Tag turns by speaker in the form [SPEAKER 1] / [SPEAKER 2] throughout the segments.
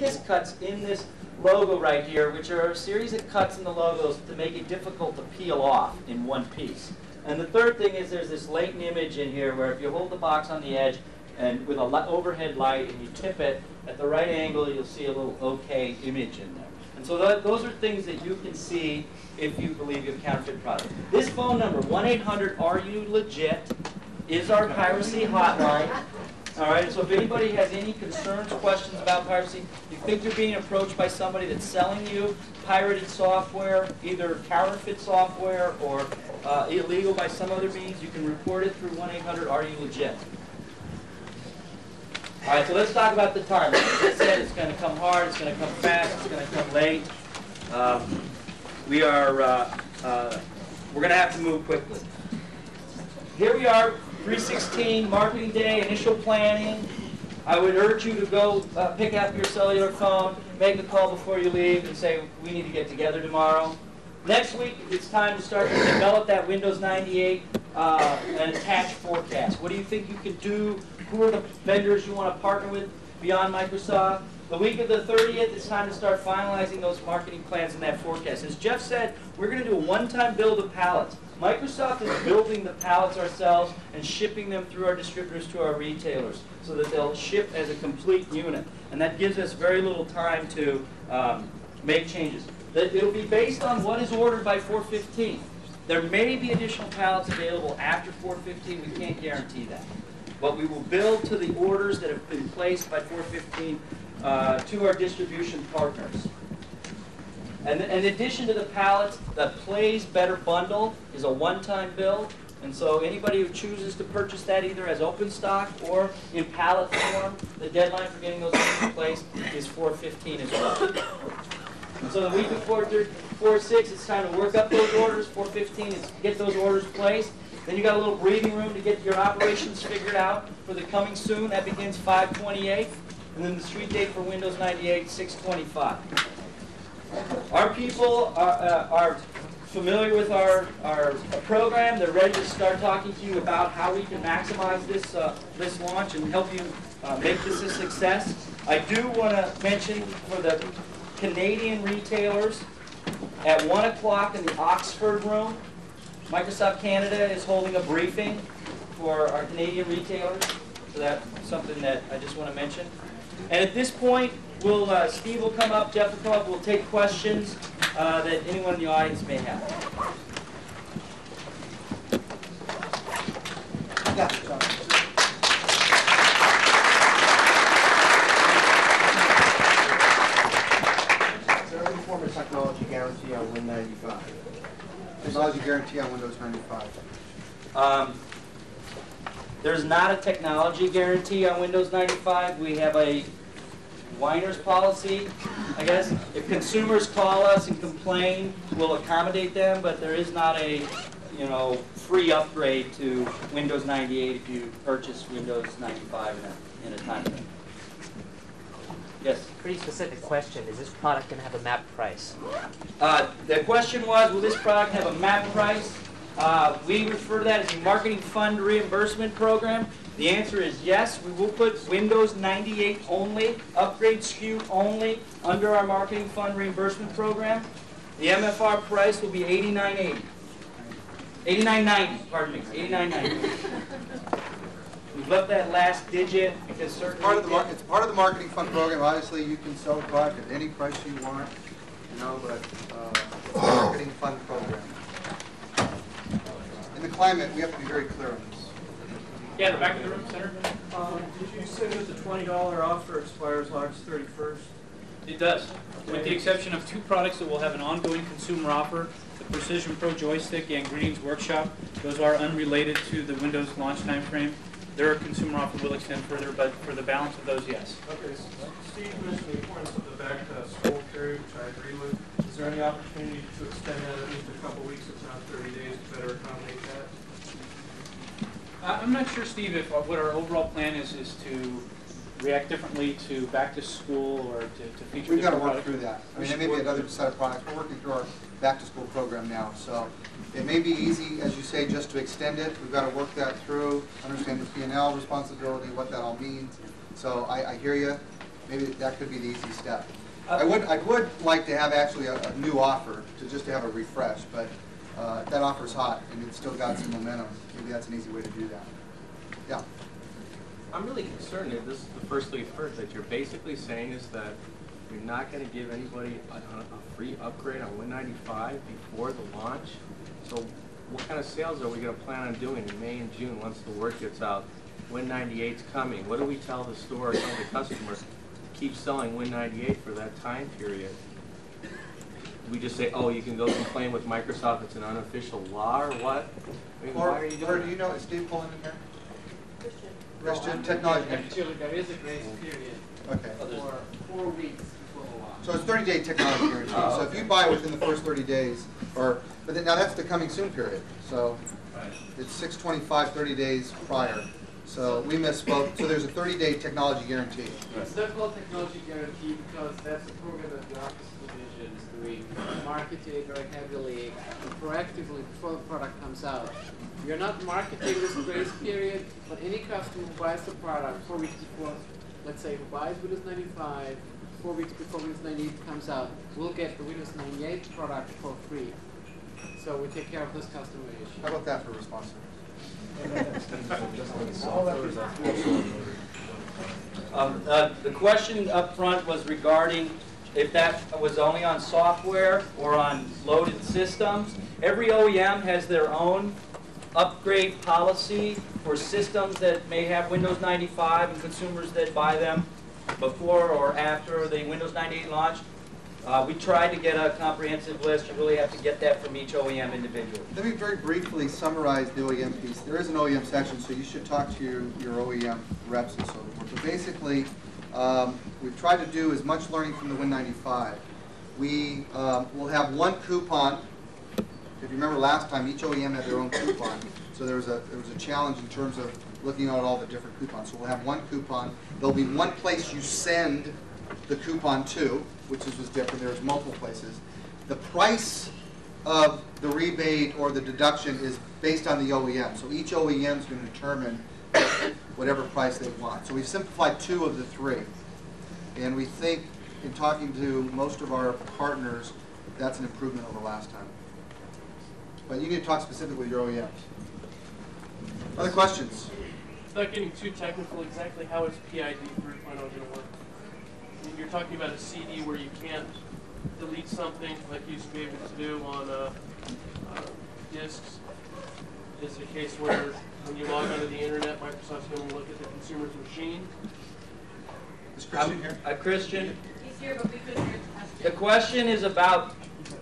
[SPEAKER 1] kiss cuts in this logo right here, which are a series of cuts in the logos to make it difficult to peel off in one piece. And the third thing is there's this latent image in here where if you hold the box on the edge and with a overhead light and you tip it at the right angle, you'll see a little OK image in there. And so tho- those are things that you can see if you believe you have counterfeit product. This phone number, 1-800-RU-LEGIT, is our piracy hotline. All right, so if anybody has any concerns, questions about piracy, you think you're being approached by somebody that's selling you pirated software, either counterfeit software or uh, illegal by some other means, you can report it through 1-800-RU-LEGIT. All right, so let's talk about the time. Like I said, it's going to come hard, it's going to come fast, it's going to come late. Um, we are, uh, uh, we're going to have to move quickly. Here we are, 316, marketing day, initial planning. I would urge you to go uh, pick up your cellular phone, make a call before you leave, and say, we need to get together tomorrow. Next week, it's time to start to develop that Windows 98 uh, and attach forecast. What do you think you can do? Who are the vendors you want to partner with beyond Microsoft? The week of the 30th, it's time to start finalizing those marketing plans and that forecast. As Jeff said, we're going to do a one-time build of pallets. Microsoft is building the pallets ourselves and shipping them through our distributors to our retailers so that they'll ship as a complete unit. And that gives us very little time to um, make changes. That It'll be based on what is ordered by 415. There may be additional pallets available after 415. We can't guarantee that. But we will build to the orders that have been placed by 415 uh, to our distribution partners. And in addition to the pallets, the Plays Better Bundle is a one-time build. And so anybody who chooses to purchase that either as open stock or in pallet form, the deadline for getting those in place is 415 as well. So the week before 4-6, it's time to work up those orders. 415 is get those orders placed. Then you got a little breathing room to get your operations figured out for the coming soon. That begins 528. And then the street date for Windows 98, 625. Our people are, uh, are familiar with our, our program. They're ready to start talking to you about how we can maximize this, uh, this launch and help you uh, make this a success. I do want to mention for the Canadian retailers, at 1 o'clock in the Oxford room, Microsoft Canada is holding a briefing for our Canadian retailers. So that's something that I just want to mention. And at this point, we'll, uh, Steve will come up, Jeff will come up, we'll take questions uh, that anyone in the audience may have.
[SPEAKER 2] Yeah, Is there any form of technology guarantee on Win 95? Technology guarantee on Windows 95.
[SPEAKER 1] Um, There's not a technology guarantee on Windows 95. We have a whiner's policy, I guess. If consumers call us and complain, we'll accommodate them, but there is not a, you know, free upgrade to Windows 98 if you purchase Windows 95 in a, in a time frame. Yes?
[SPEAKER 3] Pretty specific question. Is this product going to have a MAP price?
[SPEAKER 1] Uh, The question was, will this product have a MAP price? Uh, We refer to that as a marketing fund reimbursement program. The answer is yes. We will put Windows 98 only, upgrade SKU only, under our marketing fund reimbursement program. The MFR price will be 89.80. 89.90, pardon me, 89.90. We've left that last digit because certainly...
[SPEAKER 4] Part of the, mar- it's part of the marketing fund program, obviously, you can sell product at any price you want, you know, but, uh, marketing fund program. In the climate, we have to be very clear on this.
[SPEAKER 5] Yeah, the back of the room, Senator.
[SPEAKER 6] Um, Did you say that the twenty dollar offer expires August thirty-first?
[SPEAKER 5] It does, with the exception of two products that will have an ongoing consumer offer, the Precision Pro joystick and Greetings Workshop. Those are unrelated to the Windows launch timeframe. Their consumer offer will extend further, but for the balance of those, yes.
[SPEAKER 6] Okay, s- Steve mentioned the importance of the back-to-school period, which I agree with. Is there any opportunity to extend that at least a couple weeks, if not thirty days, to better accommodate that?
[SPEAKER 5] I- I'm not sure, Steve, if, uh, what our overall plan is, is to react differently to back to school or to to feature
[SPEAKER 4] We've got to work
[SPEAKER 5] products.
[SPEAKER 4] through that. I mean,
[SPEAKER 5] should
[SPEAKER 4] there may be another set of products, we're working through our back-to-school program now, so it may be easy, as you say, just to extend it. We've got to work that through, understand the P and L responsibility, what that all means. So I, I hear you. maybe that could be the easy step. I would, I would like to have actually a, a new offer, to just to have a refresh, but, uh, that offer's hot and it's still got some momentum. Maybe that's an easy way to do that. Yeah,
[SPEAKER 7] I'm really concerned that this is the first we've heard, that you're basically saying is that you're not gonna give anybody a, a, free upgrade on Win ninety-five before the launch? So what kind of sales are we gonna plan on doing in May and June, once the word gets out? Win 98's coming, what do we tell the store, or tell the customers, keep selling Win ninety-eight for that time period? We just say, oh, you can go complain with Microsoft, it's an unofficial law, or what? I mean, why
[SPEAKER 4] or,
[SPEAKER 7] are you
[SPEAKER 4] or
[SPEAKER 7] doing
[SPEAKER 4] do you
[SPEAKER 7] that?
[SPEAKER 4] know, is Steve pulling in here? Christian, Christian. technology.
[SPEAKER 8] Actually, there is a grace period
[SPEAKER 4] Okay.
[SPEAKER 8] for four weeks before the launch.
[SPEAKER 4] So it's thirty day technology guarantee, oh, so if you buy within the first thirty days, or, but then, now that's the coming soon period, so it's six twenty-five, thirty days prior. So we misspoke, so there's a thirty day technology guarantee.
[SPEAKER 8] It's not called technology guarantee because that's a program that the office division is doing, marketing very heavily, and proactively before the product comes out. You're not marketing this grace period, but any customer who buys the product four weeks before, let's say who buys Windows 95, four weeks before Windows 98 comes out, will get the Windows 98 product for free. So we take care of this customer issue.
[SPEAKER 4] How about that for responsiveness?
[SPEAKER 1] Um, uh, The question up front was regarding if that was only on software or on loaded systems. Every OEM has their own upgrade policy for systems that may have Windows 95 and consumers that buy them before or after the Windows 98 launch. Uh, We tried to get a comprehensive list. You really have to get that from each OEM individually.
[SPEAKER 4] Let me very briefly summarize the OEM piece. There is an OEM section, so you should talk to your, your OEM reps and so forth. But basically, um, we've tried to do as much learning from the Win95. We um, will have one coupon. If you remember last time, each OEM had their own coupon. So there was a, there was a challenge in terms of looking at all the different coupons. So we'll have one coupon. There'll be one place you send the coupon to, which is was different. There's multiple places. The price of the rebate or the deduction is based on the OEM. So each OEM is going to determine whatever price they want. So we've simplified two of the three. And we think, in talking to most of our partners, that's an improvement over last time. But you need to talk specifically with your OEMs. Other questions?
[SPEAKER 6] Without getting too technical, exactly how is PID 3.0 going to work? I you're talking about a CD where you can't delete something like you used to be able to do on uh, uh, disks. Is it a case where when you log onto the internet, Microsoft's going to look at the consumer's machine?
[SPEAKER 4] Is Christian here?
[SPEAKER 1] Uh, Christian?
[SPEAKER 9] He's here, but we couldn't hear the
[SPEAKER 1] The question is about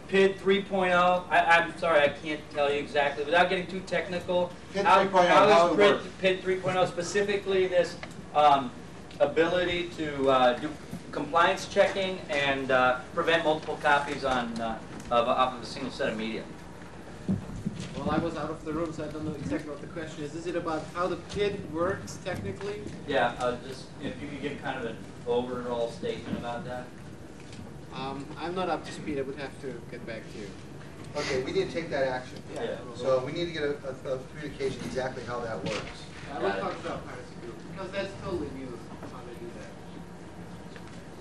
[SPEAKER 1] PID 3.0. I, I'm sorry, I can't tell you exactly, without getting too technical.
[SPEAKER 4] PID
[SPEAKER 1] how-
[SPEAKER 4] 3.0,
[SPEAKER 1] how
[SPEAKER 4] how
[SPEAKER 1] is PID. PID 3.0 specifically this um, ability to uh, do compliance checking and uh, prevent multiple copies on, uh, of, off of a single set of media?
[SPEAKER 8] Well, I was out of the room, so I don't know exactly what the question is. Is it about how the PID works technically?
[SPEAKER 1] Yeah, uh, just if you could give kind of an overall statement about that.
[SPEAKER 8] Um, I'm not up to speed. I would have to get back to you.
[SPEAKER 4] Okay, we need to take that action.
[SPEAKER 1] Yeah.
[SPEAKER 4] So we need to get a, a, a communication exactly how that works.
[SPEAKER 8] I will talk to our piracy because that's totally new how they do that.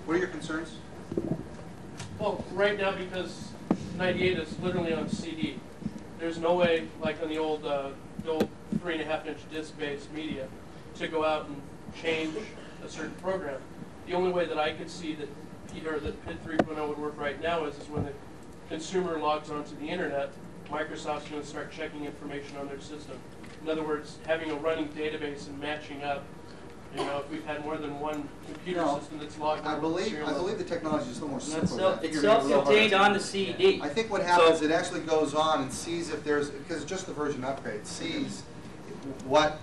[SPEAKER 4] What are your concerns?
[SPEAKER 6] Well, right now, because 98 is literally on CD, there's no way, like on the old, uh, the old three and a half inch disc-based media, to go out and change a certain program. The only way that I could see that, either that PID 3.0 would work right now is, is when the consumer logs onto the internet, Microsoft's going to start checking information on their system. In other words, having a running database and matching up. You know, if we've had more than one computer
[SPEAKER 4] No,
[SPEAKER 6] system that's logged on.
[SPEAKER 4] I
[SPEAKER 6] with
[SPEAKER 4] believe,
[SPEAKER 6] serial
[SPEAKER 4] I believe the technology is a little more simple.
[SPEAKER 1] It's
[SPEAKER 4] than that.
[SPEAKER 1] Self-
[SPEAKER 4] think
[SPEAKER 1] it's
[SPEAKER 4] you're gonna be a little
[SPEAKER 1] self-contained on the CD.
[SPEAKER 4] I think what happens, is it actually goes on and sees if there's, because it's just the version upgrade, sees what,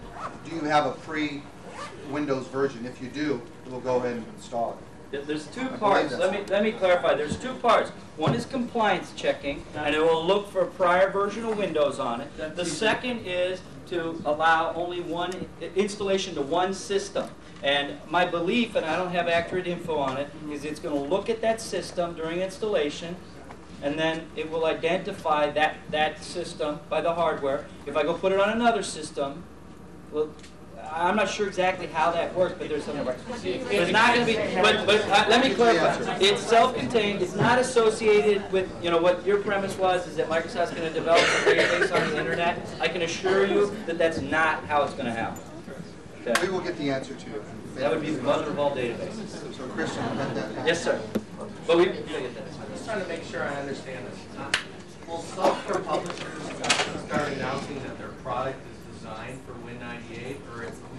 [SPEAKER 4] do you have a pre-Windows version? If you do, it will go ahead and install it.
[SPEAKER 1] There- There's two
[SPEAKER 4] believe
[SPEAKER 1] parts,
[SPEAKER 4] that's
[SPEAKER 1] let me, let me clarify, there's two parts. One is compliance checking, and it will look for a prior version of Windows on it. The second is to allow only one installation to one system. And my belief, and I don't have accurate info on it, is it's gonna look at that system during installation, and then it will identify that, that system by the hardware. If I go put it on another system, well, I'm not sure exactly how that works, but there's some, but
[SPEAKER 6] See, if-
[SPEAKER 1] it's not gonna be, but, but, uh, let me clarify. It's self-contained, it's not associated with, you know, what your premise was, is that Microsoft's gonna develop a database on the internet. I can assure you that that's not how it's gonna happen. Okay.
[SPEAKER 4] We will get the answer to you.
[SPEAKER 1] That would be the mother of all databases.
[SPEAKER 4] So Christian, you got that?
[SPEAKER 1] Yes, sir. But we,
[SPEAKER 7] I'm just trying to make sure I understand this. Will software publishers start announcing that their product is designed for Win98, or if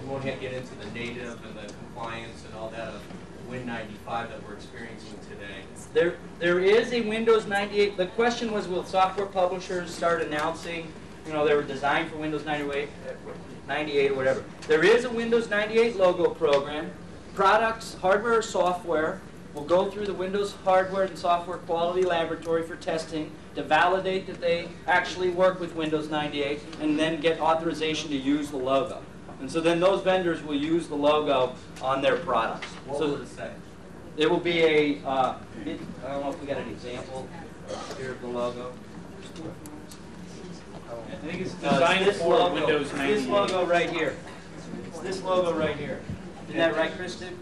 [SPEAKER 7] we won't get into the native and the compliance and all that of Win95 that we're experiencing today?
[SPEAKER 1] There, there is a Windows 98, the question was, will software publishers start announcing, you know, they were designed for Windows 98, uh, 98 or whatever. There is a Windows 98 logo program. Products, hardware or software, will go through the Windows hardware and software quality laboratory for testing to validate that they actually work with Windows 98 and then get authorization to use the logo. And so then those vendors will use the logo on their products.
[SPEAKER 7] What
[SPEAKER 1] So-
[SPEAKER 7] will it say?
[SPEAKER 1] it will be a, uh, it- I don't know if we got an example here of the logo.
[SPEAKER 5] I think it's
[SPEAKER 1] Uh,
[SPEAKER 5] designed
[SPEAKER 1] this
[SPEAKER 5] for
[SPEAKER 1] logo-
[SPEAKER 5] Windows
[SPEAKER 1] This logo right here. It's this logo right here. Isn't that right, Kristen?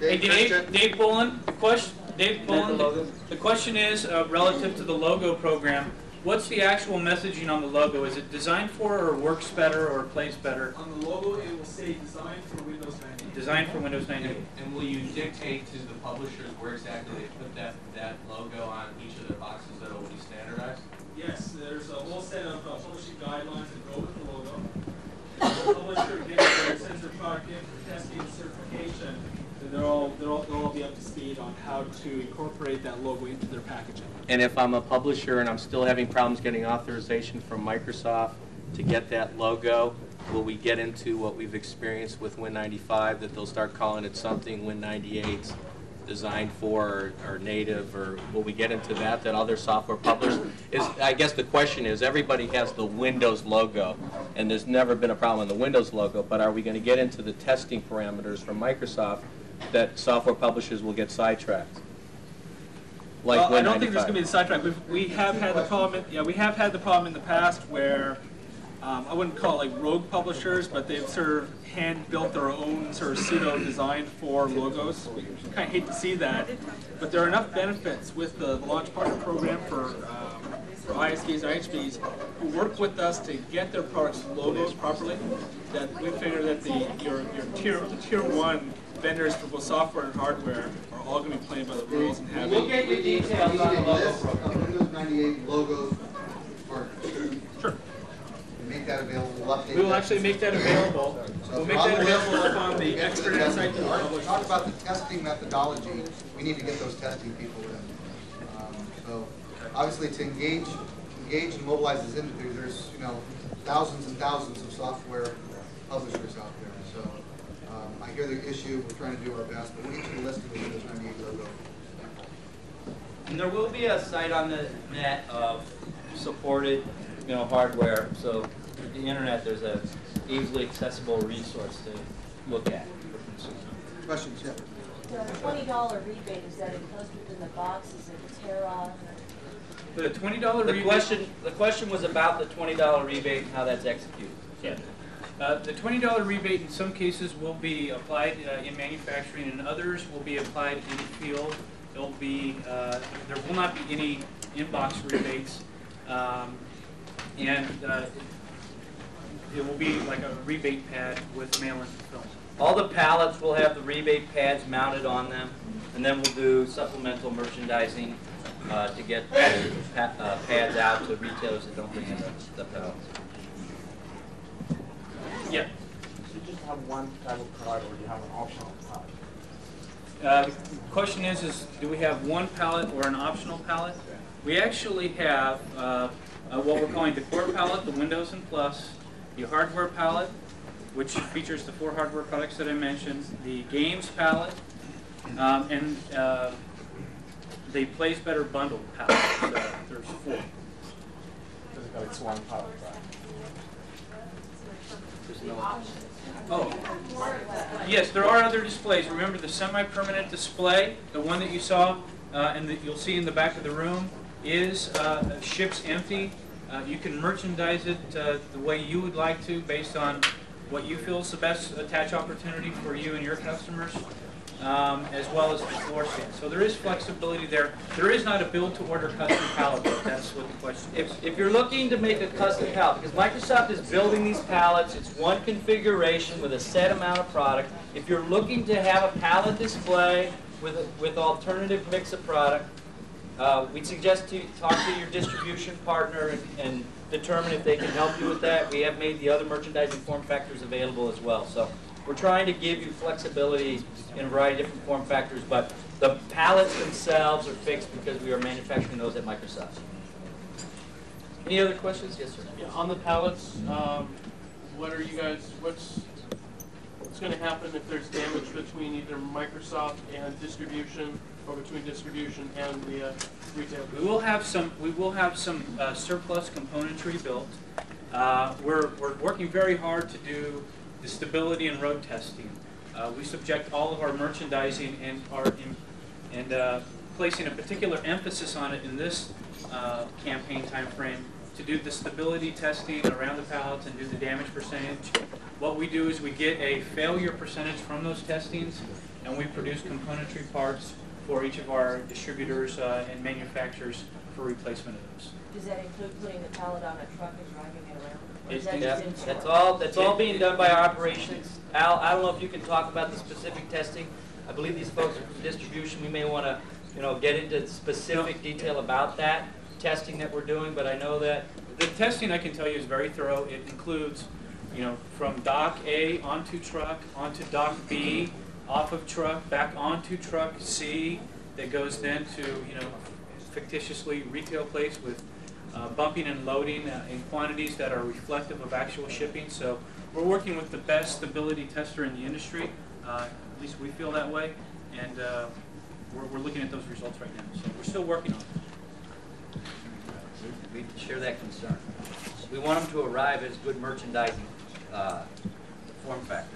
[SPEAKER 5] Hey,
[SPEAKER 4] Dave,
[SPEAKER 5] Dave,
[SPEAKER 4] Christian?
[SPEAKER 5] Bullen, the question, Dave
[SPEAKER 1] Isn't the
[SPEAKER 5] the question is, uh, relative to the logo program, what's the actual messaging on the logo? Is it designed for, or works better, or plays better?
[SPEAKER 10] On the logo, it will say designed for Windows 98.
[SPEAKER 5] Designed for Windows 98.
[SPEAKER 7] And and will you dictate to the publishers where exactly they put that, that logo on each of their boxes that will be standardized?
[SPEAKER 10] Yes, there's a whole set of uh, publishing guidelines that go with the logo. The publisher gets their, sends their product in for testing and certification, they're all, they're all, they'll all be up to speed on how to incorporate that logo into their packaging.
[SPEAKER 7] And if I'm a publisher and I'm still having problems getting authorization from Microsoft to get that logo, will we get into what we've experienced with Win95, that they'll start calling it something Win98's designed for, or, or native, or will we get into that, that other software publishers? Is, I guess the question is, everybody has the Windows logo, and there's never been a problem with the Windows logo, but are we gonna get into the testing parameters from Microsoft that software publishers will get sidetracked? Like
[SPEAKER 10] Well, I don't think there's gonna be a sidetrack. We've, we have had the problem, in- yeah, we have had the problem in the past where, um, I wouldn't call it like rogue publishers, but they've sort of hand-built their own sort of pseudo-design for logos. We kind of hate to see that, but there are enough benefits with the launch partner program for, um, for ISVs or IHVs who work with us to get their products logos properly, that we figure that the, your, your tier, the tier one vendors for both software and hardware are all gonna be playing by the rules and having.
[SPEAKER 1] We'll get you details on
[SPEAKER 4] need
[SPEAKER 1] the logo
[SPEAKER 4] list of Windows 98 logos partners.
[SPEAKER 10] Sure.
[SPEAKER 4] Make that available, we'll update
[SPEAKER 10] We will actually make that available.
[SPEAKER 4] So
[SPEAKER 10] We'll make
[SPEAKER 4] you're
[SPEAKER 10] that
[SPEAKER 4] the list,
[SPEAKER 10] available up on the
[SPEAKER 4] get to the
[SPEAKER 10] expert
[SPEAKER 4] testing.
[SPEAKER 10] insight that
[SPEAKER 4] All
[SPEAKER 10] the
[SPEAKER 4] right,
[SPEAKER 10] publisher.
[SPEAKER 4] Talk about the testing methodology, we need to get those testing people in. Um, So, obviously, to engage, engage and mobilize this industry, there's, you know, thousands and thousands of software publishers out there. So, I hear the issue, we're trying to do our best, but we'll get you the list of the Windows 98 logo.
[SPEAKER 1] And there will be a site on the net of supported, you know, hardware, so the internet, there's a easily accessible resource to look at.
[SPEAKER 4] Questions, yeah?
[SPEAKER 11] The twenty dollar rebate, is that enclosed within the box, is it tear off?
[SPEAKER 5] The twenty dollar
[SPEAKER 1] The
[SPEAKER 5] rebate.
[SPEAKER 1] question, the question was about the twenty dollar rebate and how that's executed.
[SPEAKER 5] Yeah. Uh, The twenty dollar rebate in some cases will be applied uh, in manufacturing and others will be applied in the field. There'll be, uh, there will not be any inbox rebates. um, And uh, it will be like a rebate pad with mail-in.
[SPEAKER 1] All the pallets will have the rebate pads mounted on them, and then we'll do supplemental merchandising uh, to get the pa- pads out to retailers that don't bring in the pallets.
[SPEAKER 5] Yeah.
[SPEAKER 12] Do you just have one travel card or you have an optional card?
[SPEAKER 5] Uh, The question is, is do we have one pallet or an optional pallet? We actually have uh, uh, what we're calling the core pallet, the Windows and Plus, the hardware pallet, which features the four hardware products that I mentioned, the games pallet, um, and uh, the Plays Better bundle pallet. So there's four.
[SPEAKER 12] It's one product, right?
[SPEAKER 1] There's no,
[SPEAKER 5] Oh, yes, there are other displays. Remember the semi-permanent display, the one that you saw, uh, and that you'll see in the back of the room, is uh, ships empty. Uh, you can merchandise it uh, the way you would like to, based on what you feel is the best attach opportunity for you and your customers, um, as well as the floor stand. So there is flexibility there. There is not a build-to-order custom pallet, that's what the question is.
[SPEAKER 1] If, if you're looking to make a custom pallet, because Microsoft is building these pallets, it's one configuration with a set amount of product. If you're looking to have a pallet display with, a- with alternative mix of product, uh, we'd suggest to talk to your distribution partner and, and determine if they can help you with that. We have made the other merchandising form factors available as well. So we're trying to give you flexibility in a variety of different form factors, but the pallets themselves are fixed because we are manufacturing those at Microsoft. Any other questions? Yes, sir.
[SPEAKER 6] Yeah, on the pallets, um, what are you guys, what's, what's gonna happen if there's damage between either Microsoft and distribution, or between distribution and the uh, retail?
[SPEAKER 5] We will have some, we will have some uh, surplus componentry built. Uh, We're, we're working very hard to do the stability and road testing. Uh, We subject all of our merchandising and are, in- and uh, placing a particular emphasis on it in this uh, campaign timeframe to do the stability testing around the pallets and do the damage percentage. What we do is we get a failure percentage from those testings, and we produce componentry parts for each of our distributors uh, and manufacturers for replacement of those.
[SPEAKER 11] Does that include putting the pallet on a truck and driving it around? Or
[SPEAKER 5] It-
[SPEAKER 11] that
[SPEAKER 1] Yeah, that's all, that's all being done by operations. Al, I don't know if you can talk about the specific testing. I believe these folks are from distribution. We may want to, you know, get into specific detail about that testing that we're doing, but I know that,
[SPEAKER 5] The testing, I can tell you, is very thorough. It includes, you know, from dock A onto truck, onto dock B, off of truck, back onto truck C, that goes then to, you know, fictitiously retail place with uh, bumping and loading uh, in quantities that are reflective of actual shipping. So we're working with the best stability tester in the industry, uh, at least we feel that way, and uh, we're, we're looking at those results right now. So we're still working on it.
[SPEAKER 1] we share that concern. We want them to arrive as good merchandising uh, form factors.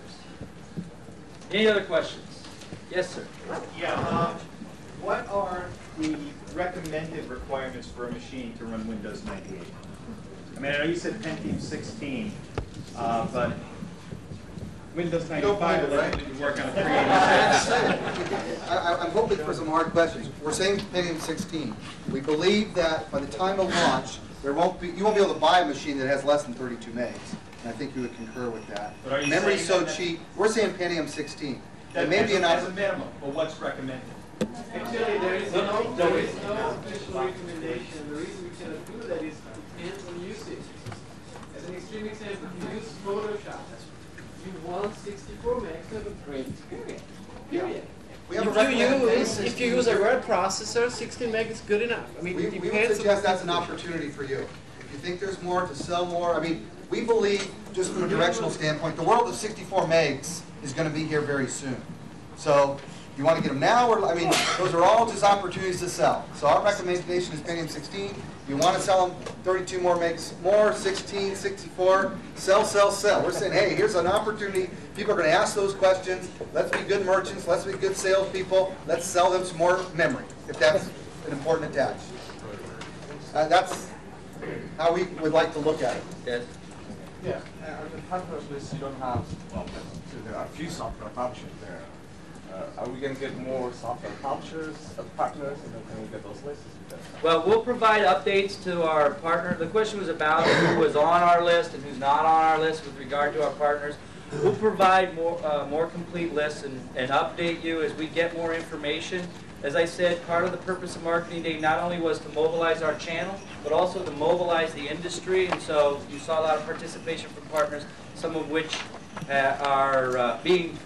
[SPEAKER 1] Any other questions? Yes, sir.
[SPEAKER 12] Yeah, um, what are the recommended requirements for a machine to run Windows 98? I mean, I know you said Pentium 16, uh, but Windows
[SPEAKER 4] You don't
[SPEAKER 12] 95
[SPEAKER 4] believe it,
[SPEAKER 12] allows
[SPEAKER 4] right?
[SPEAKER 12] you work on a 386.
[SPEAKER 4] I, I- I'm hoping for some hard questions. We're saying Pentium 16. We believe that by the time of launch, there won't be, you won't be able to buy a machine that has less than 32 megs. And I think you would concur with that.
[SPEAKER 12] But are you
[SPEAKER 4] Memory's so cheap, we're saying Pentium 16.
[SPEAKER 12] That-
[SPEAKER 4] It may be an
[SPEAKER 12] As a minimum, but what's recommended?
[SPEAKER 8] Actually, there is no, there is no official recommendation. The reason we cannot do that is depends on usage. As an extreme example, if you use Photoshop, you want 64 megs to have a print period. Period.
[SPEAKER 4] We have a
[SPEAKER 8] If you use, if you use a word processor, 16 meg is good enough. I mean,
[SPEAKER 4] We,
[SPEAKER 8] it
[SPEAKER 4] we would suggest that's an opportunity for you. If you think there's more to sell more, I mean, we believe, just from a directional standpoint, the world of 64 megs is gonna be here very soon. So, you wanna get them now, or, I mean, those are all just opportunities to sell. So our recommendation is Pentium 16. You wanna sell them 32 more makes more, 16, 64, sell, sell, sell. We're saying, hey, here's an opportunity. People are gonna ask those questions. Let's be good merchants, let's be good salespeople. Let's sell them some more memory, if that's an important attach. Uh, that's how we would like to look at it.
[SPEAKER 1] Yes.
[SPEAKER 13] Yeah, uh, on the partners list, you don't have, well, there are a few software publishers there. Uh, Are we gonna get more software publishers, uh, partners, and then can we get those lists?
[SPEAKER 1] Well, we'll provide updates to our partner. The question was about who was on our list and who's not on our list with regard to our partners. We'll provide more, uh, more complete lists and, and update you as we get more information. As I said, part of the purpose of Marketing Day not only was to mobilize our channel, but also to mobilize the industry. And so you saw a lot of participation from partners, some of which uh, are uh, being,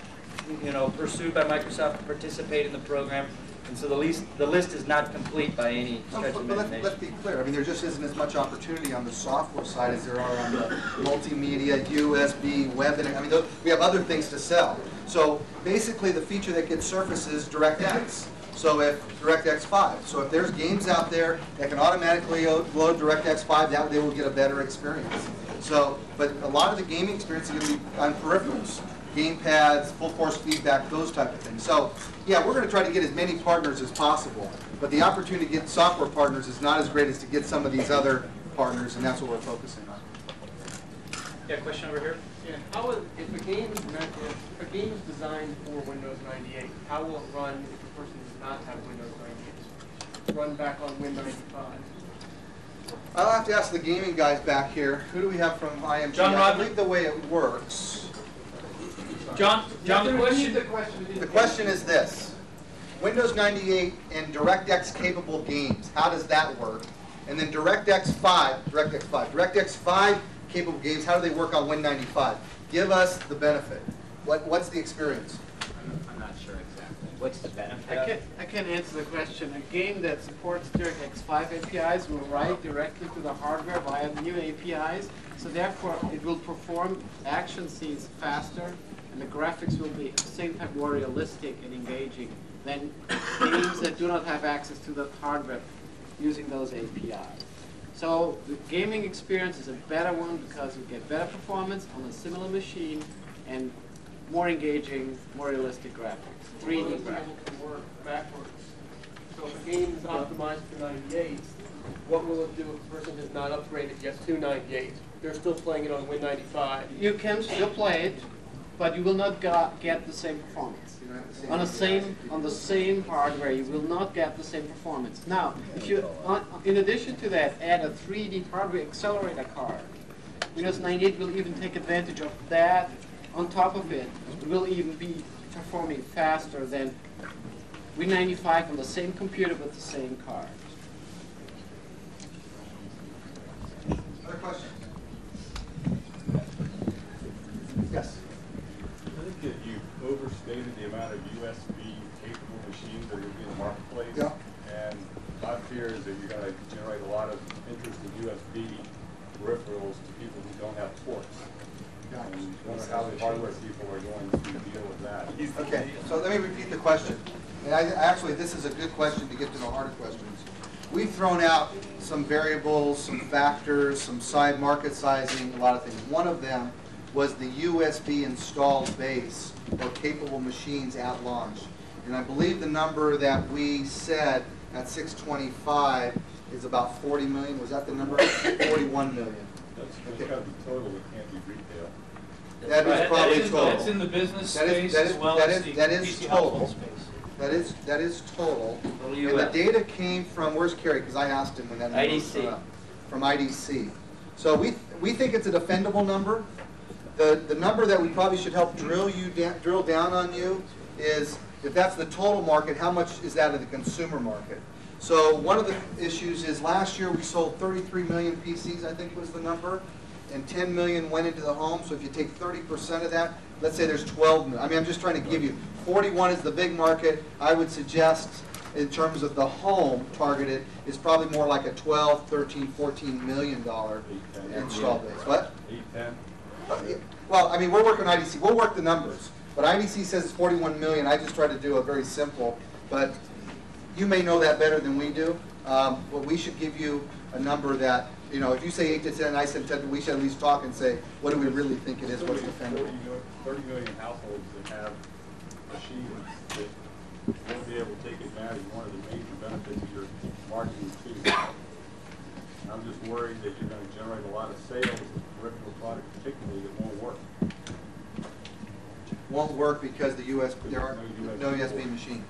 [SPEAKER 1] you know, pursued by Microsoft to participate in the program. And so the list, the list is not complete by any stretch of
[SPEAKER 4] but let's, let's be clear, I mean, there just isn't as much opportunity on the software side as there are on the multimedia, USB, web, and, I mean, tho- we have other things to sell. So basically, the feature that gets surfaced is DirectX. So if DirectX 5, so if there's games out there that can automatically o- load DirectX 5, that they will get a better experience. So, but a lot of the gaming experience is gonna be on peripherals, game pads, full force feedback, those type of things. So, yeah, we're gonna try to get as many partners as possible, but the opportunity to get software partners is not as great as to get some of these other partners, and that's what we're focusing on.
[SPEAKER 5] Yeah, question over here?
[SPEAKER 6] Yeah, how will, if a game is meant, if a game is designed for Windows 98, how will it run if a person does not have Windows 98? Run back on Win 95.
[SPEAKER 4] I'll have to ask the gaming guys back here. Who do we have from IMG?
[SPEAKER 5] John
[SPEAKER 4] I
[SPEAKER 5] Rodman.
[SPEAKER 4] believe the way it works.
[SPEAKER 5] John, John, the question,
[SPEAKER 6] the question.
[SPEAKER 4] The question is this. Windows 98 and DirectX capable games, how does that work? And then DirectX 5, DirectX 5, DirectX 5 capable games, how do they work on Win95? Give us the benefit. What, what's the experience?
[SPEAKER 3] I'm not sure exactly. What's the benefit?
[SPEAKER 8] I can, I can answer the question. A game that supports DirectX 5 APIs will write directly to the hardware via the new APIs, so therefore it will perform action scenes faster, and the graphics will be at the same time more realistic and engaging than games that do not have access to the hardware using those APIs. So the gaming experience is a better one because you get better performance on a similar machine and more engaging, more realistic graphics, 3D
[SPEAKER 6] Well,
[SPEAKER 8] graphics.
[SPEAKER 6] can work backwards. So if a game is optimized for 98, what will it do if a person has not upgraded yet to 98? They're still playing it on Win 95.
[SPEAKER 8] You can still play it, but you will not get the same performance. On the same on the same hardware, you will not get the same performance. Now, if you, on, in addition to that, add a 3D hardware accelerator card, Windows 98 will even take advantage of that. On top of it, it will even be performing faster than Win95 on the same computer with the same card.
[SPEAKER 4] Other questions? Yes.
[SPEAKER 14] I think that you overstated the amount of USB capable machines that are going to be in the marketplace.
[SPEAKER 4] Yeah.
[SPEAKER 14] And my fear is that you're going to generate a lot of interest in USB peripherals to people who don't have ports. And I wonder how the hardware people are going to deal with that.
[SPEAKER 4] Okay, so let me repeat the question. And I, actually, this is a good question to get to the harder questions. We've thrown out some variables, some factors, some side market sizing, a lot of things. One of them was the USB installed base or capable machines at launch. And I believe the number that we said at 625 is about 40 million. Was that the number? 41 million.
[SPEAKER 14] That's, that's got to be total, it can't be retail.
[SPEAKER 4] That
[SPEAKER 5] Right,
[SPEAKER 4] is probably
[SPEAKER 5] is-
[SPEAKER 4] total.
[SPEAKER 5] That's in the business
[SPEAKER 4] That is-
[SPEAKER 5] space
[SPEAKER 4] that
[SPEAKER 5] as well
[SPEAKER 4] that
[SPEAKER 5] as the
[SPEAKER 4] that is
[SPEAKER 5] PC
[SPEAKER 4] total.
[SPEAKER 5] space.
[SPEAKER 4] That is, that is total.
[SPEAKER 1] Total
[SPEAKER 4] And the data came from, where's Kerry? Because I asked him when that number was
[SPEAKER 1] IDC.
[SPEAKER 4] thrown out. From IDC. So we, we think it's a defendable number. The, the number that we probably should help drill you, da- drill down on you is, if that's the total market, how much is that of the consumer market? So one of the issues is last year we sold 33 million PCs, I think was the number, and 10 million went into the home. So if you take 30% of that, let's say there's 12 million. I mean, I'm just trying to give you, 41 is the big market. I would suggest in terms of the home targeted is probably more like a 12, 13, 14 million dollar install base. What?
[SPEAKER 14] Eight, ten?
[SPEAKER 4] Well, I mean, we're working IDC, we'll work the numbers, but IDC says it's 41 million, I just tried to do a very simple, but you may know that better than we do. Um, But we should give you a number that, you know, if you say 8 to 10, I said 10, we should at least talk and say, what do we really think it is, what's defendable?
[SPEAKER 14] 40 Thirty million households that have machines that won't be able to take advantage of one of the major benefits of your marketing too. I'm just worried that you're gonna generate a lot of sales of peripheral products particularly that won't work.
[SPEAKER 4] Won't work because the US, there are no USB machine.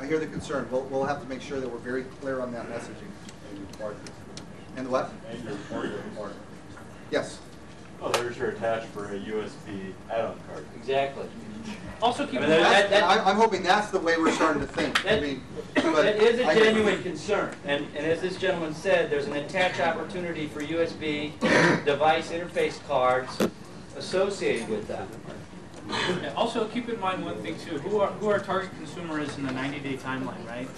[SPEAKER 4] I hear the concern, we'll, we'll have to make sure that we're very clear on that messaging.
[SPEAKER 14] And your partners,
[SPEAKER 4] And what?
[SPEAKER 14] and your partner partners.
[SPEAKER 4] Yes.
[SPEAKER 15] Oh, there's your attach for a USB add-on card.
[SPEAKER 1] Exactly.
[SPEAKER 5] Also keep
[SPEAKER 1] I
[SPEAKER 5] in
[SPEAKER 1] mean,
[SPEAKER 5] mind,
[SPEAKER 1] that- that-
[SPEAKER 4] I'm, I'm hoping that's the way we're starting to think. I mean, but
[SPEAKER 1] That is a
[SPEAKER 4] I-
[SPEAKER 1] genuine concern, and, and as this gentleman said, there's an attach opportunity for USB device interface cards associated with that.
[SPEAKER 5] Also, keep in mind one thing too, who our, who our target consumer is in the 90-day timeline, right?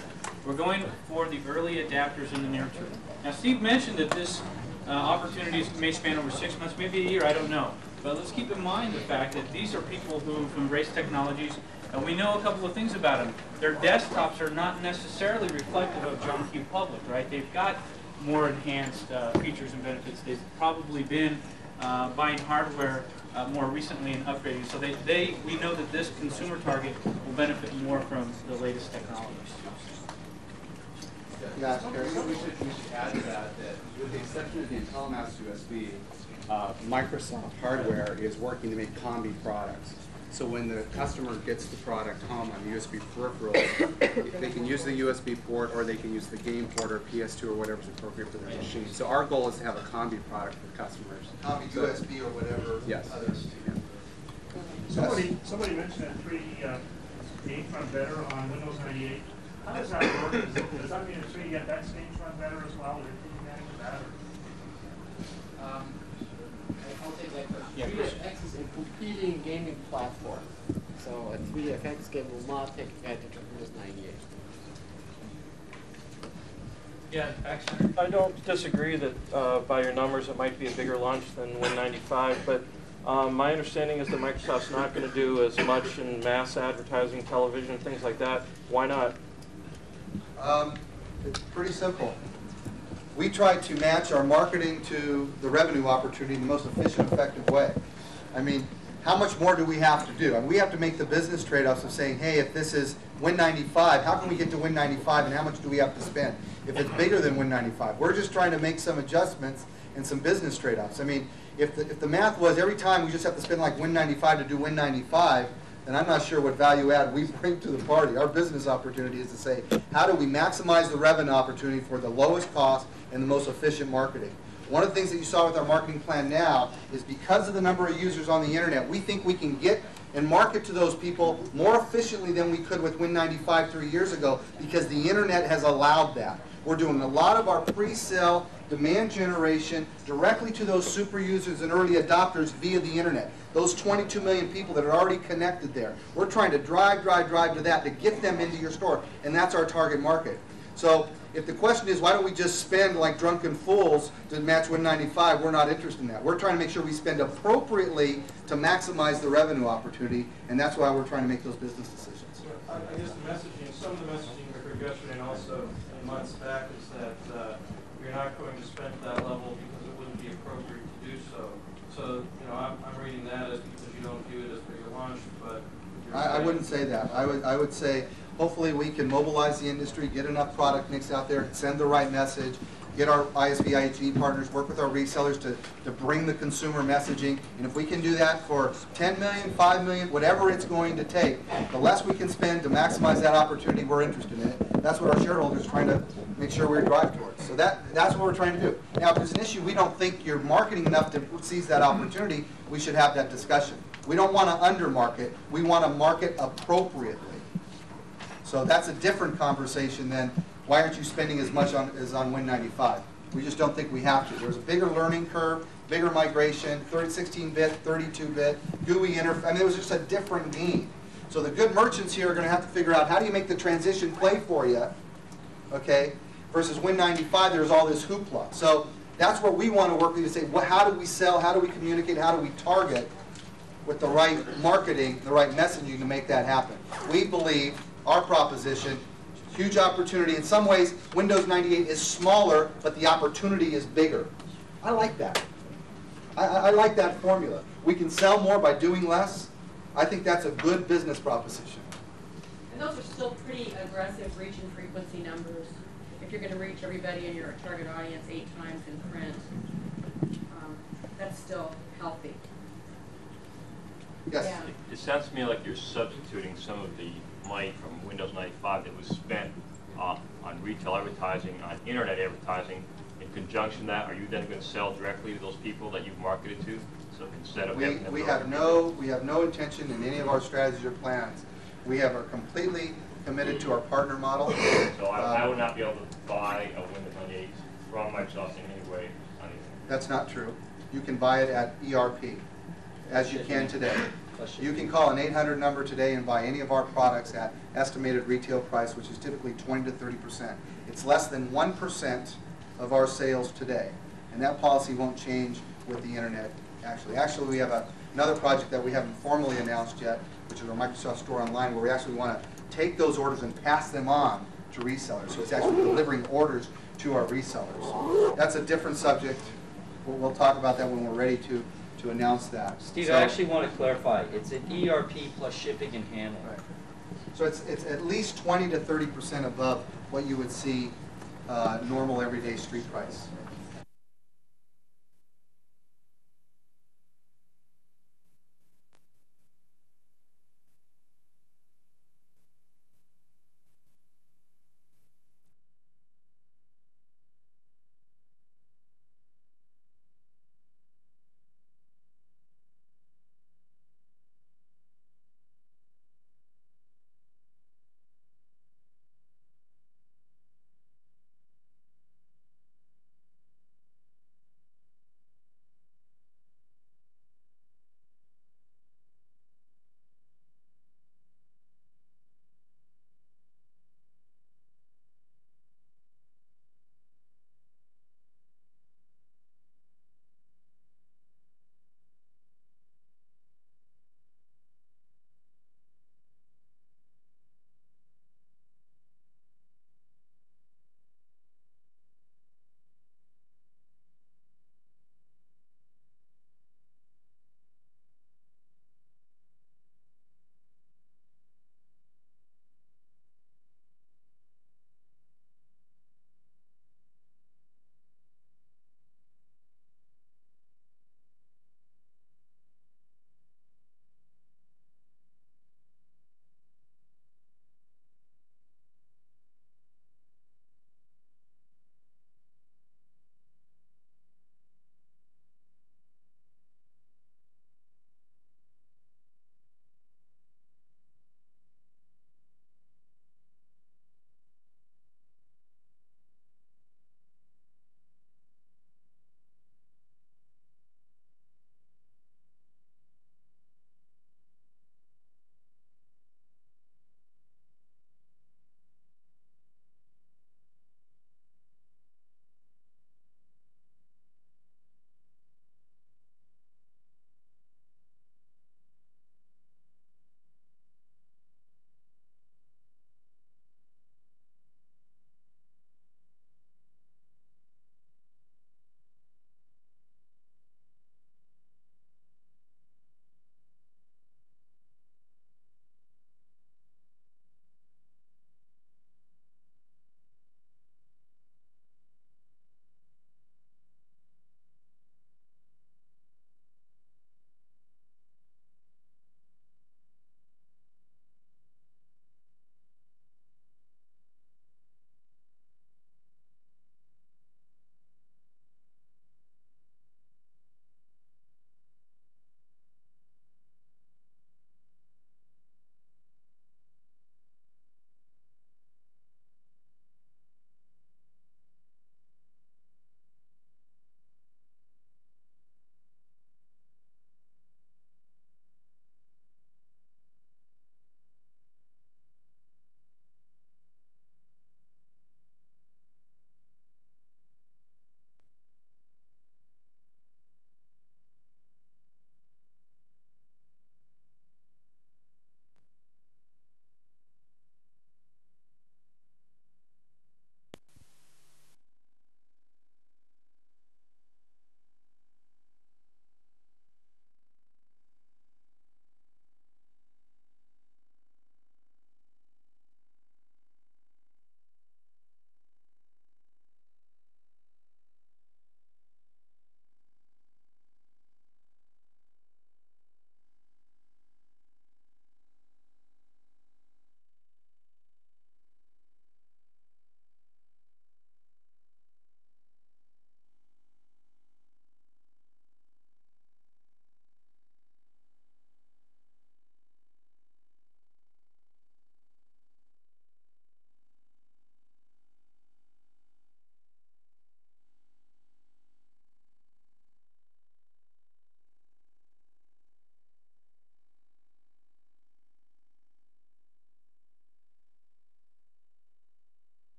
[SPEAKER 5] We're going for the early adapters in the near term. Now, Steve mentioned that this uh, opportunity may span over six months, maybe a year, I don't know. But let's keep in mind the fact that these are people who've embraced technologies, and we know a couple of things about them. Their desktops are not necessarily reflective of John Q. Public, right? They've got more enhanced uh, features and benefits. They've probably been buying hardware uh, more recently and upgrading. So they, they, we know that this consumer target will benefit more from the latest technologies.
[SPEAKER 4] Yeah,
[SPEAKER 16] I we should, we should add to that, that with the exception of the IntelliMouse USB, uh, Microsoft hardware is working to make combi products. So when the customer gets the product home on USB peripheral, they can use the USB port or they can use the game port or PS2 or whatever's appropriate for their machine. So our goal is to have a combi product for customers.
[SPEAKER 4] Combi
[SPEAKER 16] So-
[SPEAKER 4] USB or whatever.
[SPEAKER 16] Yes.
[SPEAKER 4] others.
[SPEAKER 17] Somebody, somebody mentioned that 3D uh, games run better on Windows 98. How does that work? Does it- Does that mean that 3D FX games run better as well? Are they taking advantage of that? or-
[SPEAKER 8] Um, I- I'll take that question. 3DFX is a competing gaming platform, so a 3DFX game will not take advantage of Windows 98.
[SPEAKER 6] Yeah, actually, I don't disagree that uh, by your numbers, it might be a bigger launch than Win95, but um, my understanding is that Microsoft's not going to do as much in mass advertising, television, things like that. Why not?
[SPEAKER 4] Um, It's pretty simple. We try to match our marketing to the revenue opportunity in the most efficient, effective way. I mean, how much more do we have to do? And we have to make the business trade-offs of saying, hey, if this is Win 95, how can we get to Win 95 and how much do we have to spend? If it's bigger than Win 95, we're just trying to make some adjustments and some business trade-offs. I mean, if the, if the math was every time we just have to spend like Win 95 to do Win 95, then I'm not sure what value add we bring to the party. Our business opportunity is to say, how do we maximize the revenue opportunity for the lowest cost and the most efficient marketing? One of the things that you saw with our marketing plan now is because of the number of users on the internet, we think we can get and market to those people more efficiently than we could with Win95 three years ago because the internet has allowed that. We're doing a lot of our pre-sale demand generation directly to those super users and early adopters via the internet. Those 22 million people that are already connected there. We're trying to drive, drive, drive to that to get them into your store, and that's our target market. So if the question is, why don't we just spend like drunken fools to match Win95, we're not interested in that. We're trying to make sure we spend appropriately to maximize the revenue opportunity, and that's why we're trying to make those business decisions.
[SPEAKER 6] I I guess the messaging, some of the messaging we heard yesterday and also months back is that uh, you're not going to spend that level because it wouldn't be appropriate to do so. So, you know, I'm, I'm reading that as because you don't view it as big a launch, but
[SPEAKER 4] I, I wouldn't say that. I would, I would say, hopefully we can mobilize the industry, get enough product mix out there, send the right message, get our ISV, IHV partners, work with our resellers to, to bring the consumer messaging. And if we can do that for 10 million, 5 million, whatever it's going to take, the less we can spend to maximize that opportunity, we're interested in it. That's what our shareholders are trying to make sure we drive towards. So that, that's what we're trying to do. Now, if there's an issue we don't think you're marketing enough to seize that opportunity, we should have that discussion. We don't want to undermarket, we want to market appropriately. So that's a different conversation than, why aren't you spending as much on, as on Win95? We just don't think we have to. There's a bigger learning curve, bigger migration, 16-bit, 32-bit, GUI interface, I mean, it was just a different game. So the good merchants here are gonna have to figure out, how do you make the transition play for you, okay? Versus Win95, there's all this hoopla. So that's where we wanna work with you to say, what, how do we sell, how do we communicate, how do we target with the right marketing, the right messaging to make that happen. We believe our proposition, huge opportunity. In some ways, Windows 98 is smaller, but the opportunity is bigger. I like that. I, I like that formula. We can sell more by doing less. I think that's a good business proposition.
[SPEAKER 9] And those are still pretty aggressive reach and frequency numbers. If you're gonna reach everybody in your target audience eight times in print, um, that's still healthy.
[SPEAKER 4] Yes.
[SPEAKER 9] Yeah.
[SPEAKER 18] It- It sounds to me like you're substituting some of the money from Windows 95 that was spent uh, on retail advertising, on internet advertising. In conjunction with that, are you then going to sell directly to those people that you've marketed to? So instead of
[SPEAKER 4] We,
[SPEAKER 18] having them...
[SPEAKER 4] we have no, we have no intention in any of our strategies or plans. We have are completely committed to our partner model.
[SPEAKER 18] So I I
[SPEAKER 4] Um,
[SPEAKER 18] would not be able to buy a Windows 98 from Microsoft in any way on it.
[SPEAKER 4] That's not true. You can buy it at ERP, as you can today. You can call an 800 number today and buy any of our products at estimated retail price, which is typically 20 to 30 percent. It's less than 1 percent of our sales today, and that policy won't change with the internet, actually. Actually, we have a- another project that we haven't formally announced yet, which is our Microsoft Store Online, where we actually want to take those orders and pass them on to resellers. So it's actually delivering orders to our resellers. That's a different subject. We'll, we'll talk about that when we're ready to, to announce that.
[SPEAKER 1] Steve,
[SPEAKER 4] So-
[SPEAKER 1] I actually want to clarify, it's an ERP plus shipping and handling.
[SPEAKER 4] So it's, it's at least twenty to thirty percent above what you would see, uh, normal everyday street price.